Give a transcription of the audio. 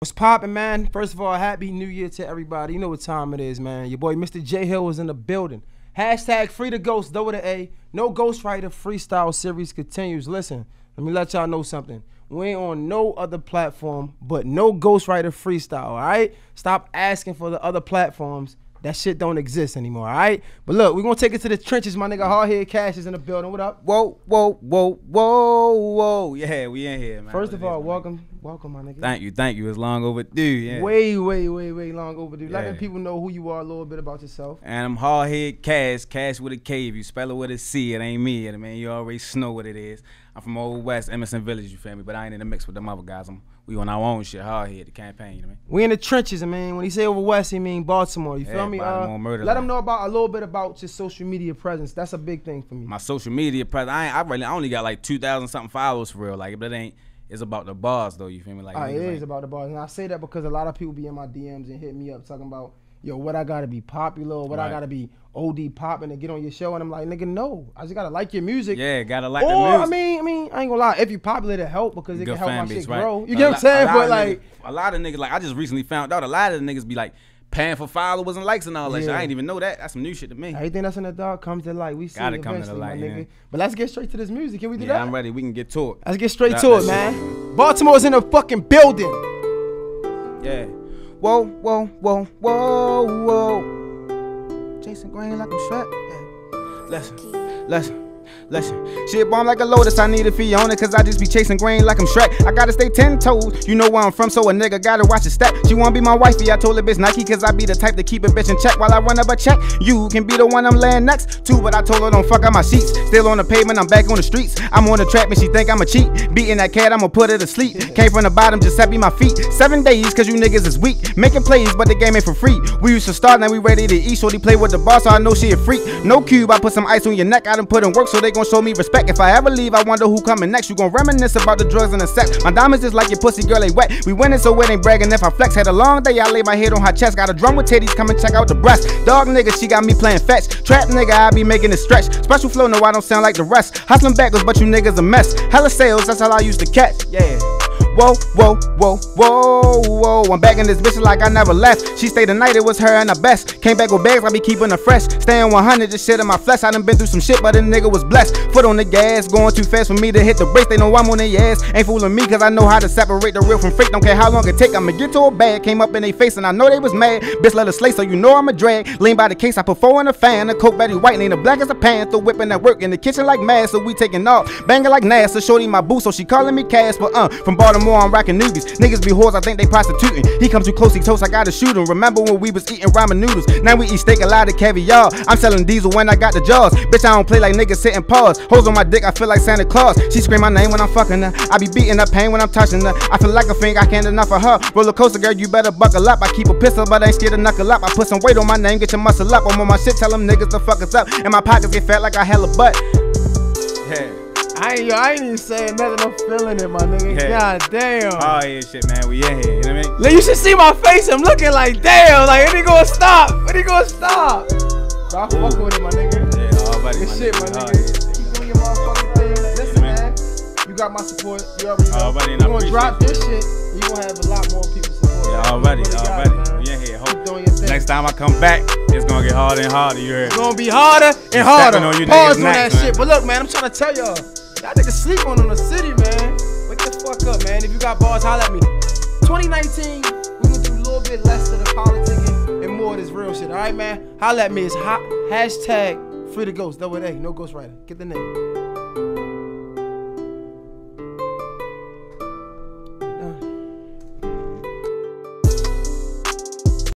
What's poppin', man? First of all, happy new year to everybody. You know what time it is, man. Your boy Mr. Jay Hill is in the building. Hashtag free the ghost, though with the A. No Ghostwriter freestyle series continues. Listen, let me let y'all know something. We ain't on no other platform but no Ghostwriter freestyle, all right? Stop asking for the other platforms. That shit don't exist anymore, all right? But look, we're gonna take it to the trenches. My nigga Hardhead Kash is in the building. What up? Whoa, whoa, whoa, whoa, whoa. Yeah, we in here, man. First of all, welcome, welcome, my nigga. Thank you, thank you. It's long overdue. Yeah. Way, way, way, way long overdue. Let Yeah. the people know who you are a little bit about yourself. And I'm hard head Kash, cash with a K. If you spell it with a C, it ain't me. I mean, you already know what it is. I'm from Old West, Edmondson Village, you feel me? But I ain't in the mix with them other guys. I'm, we on our own shit, hard head, the campaign, you know what I mean? We in the trenches, I mean. When he say over west, he mean Baltimore. You feel Yeah, me? Baltimore, murder let line. them know about a little bit about your social media presence. That's a big thing for me. My social media presence, I, ain't, I really, I only got like 2,000 something followers for real. Like, but it ain't, it's about the bars though, you feel me? Like, Ah, it is ain't- about the bars, and I say that because a lot of people be in my DMs and hit me up talking about, yo, what I gotta be popular, or what I gotta be OD popping to get on your show, and I'm like, nigga, no, I just gotta like your music. Yeah, gotta like or the music. I mean, I mean, I ain't gonna lie. If you popular, to help because it Good can help my fan shit right? grow. You A get what I'm saying? But like, niggas, a lot of niggas, like I just recently found out, a lot of the niggas be like paying for followers and likes and all that shit. I ain't even know that. That's some new shit to me. everything that's in the dark comes to light. We see Gotta it come to light, my yeah. nigga. But let's get straight to this music. Can we do Yeah, that? I'm ready. We can get to it. Let's get straight That- to it, shit. man. Baltimore's in the fucking building. Yeah. Whoa, whoa, whoa, whoa, whoa. Jason Green like I'm strapped. Yeah. Listen, listen. Listen, shit bomb like a lotus. I need a Fiona, cause I just be chasing green like I'm Shrek. I gotta stay ten toes. You know where I'm from, so a nigga gotta watch his step. She wanna be my wifey. I told her bitch Nike, cause I be the type to keep a bitch in check while I run up a check. You can be the one I'm laying next to, but I told her don't fuck up my sheets. Still on the pavement, I'm back on the streets. I'm on the trap and she think I'm a cheat. Beating that cat, I'ma put her to sleep. Came from the bottom, just happy my feet. Seven days, cause you niggas is weak. Making plays, but the game ain't for free. We used to start, now we ready to eat. Shorty play with the boss, so I know she a freak. No cube, I put some ice on your neck. I done put in work, so they gon' show me respect. If I ever leave, I wonder who coming next. You gon' reminisce about the drugs and the sex. My diamonds just like your pussy, girl, they wet. We winning, so it ain't bragging. If I flex, had a long day, I lay my head on her chest. Got a drum with titties, come and check out the breast. Dog nigga, she got me playing fetch. Trap nigga, I be making it stretch. Special flow, no, I don't sound like the rest. Hustling backwards, but you niggas a mess. Hella sales, that's all I used to catch. Yeah. Whoa, whoa, whoa, whoa, whoa. I'm back in this bitch like I never left. She stayed the night, it was her and the best. Came back with bags, I be keeping her fresh. Staying 100, just shit in my flesh. I done been through some shit, but the nigga was blessed. Foot on the gas, going too fast for me to hit the brakes. They know I'm on their ass. Ain't fooling me, cause I know how to separate the real from fake. Don't care how long it take, I'ma get to a bag. Came up in their face and I know they was mad. Bitch let her slay, so you know I'm a drag. Lean by the case, I put four in a fan. The coke Betty White, ain't the black as a panther. Whipping at work in the kitchen like mad, so we taking off. Banging like NASA, shorty my boo, so she calling me Casper. Uh, from Baltimore, I'm rocking newbies. Niggas be whores, I think they prostituting. He come too close, he toast, I gotta shoot him. Remember when we was eating ramen noodles? Now we eat steak, a lot of caviar. I'm selling diesel when I got the jaws. Bitch, I don't play like niggas sitting paws. Hoes on my dick, I feel like Santa Claus. She scream my name when I'm fucking her. I be beating up pain when I'm touching her. I feel like a fiend, I can't enough of her. Roller coaster girl, you better buckle up. I keep a pistol, but I ain't scared to knuckle up. I put some weight on my name, get your muscle up. I'm on my shit, tell them niggas to fuck us up. And my pockets get fat like I hella butt. Yeah. I ain't, yo, I ain't even saying nothing. I'm feeling it, my nigga. Yeah. God damn. Oh yeah, shit, man. We in here. You know what I mean? Like, you should see my face. I'm looking like, damn. Like, when he gonna stop? When he gonna stop? Bro, I fuck with it, my nigga. Yeah, all already. Good shit, my Oh, nigga. yeah. Keep doing your motherfucking thing. Listen, man. man. You got my support. You already oh, know. Already, you gonna drop this shit. You gonna have a lot more people support. Yeah, oh, already, really oh, got already. it. We in here. Hope Keep doing your thing. next time I come back, it's gonna get harder and harder. You heard? It's gonna be harder and harder. on you Pause on next, that man. shit. But look, man, I'm trying to tell y'all. Y'all niggas sleep on on the city, man. Wake the fuck up, man. If you got bars, holla at me. 2019, we gonna do a little bit less of the politicking and more of this real shit. All right, man. Holla at me. It's hot, hashtag free the ghost. Double A. No ghost writer. Get the name.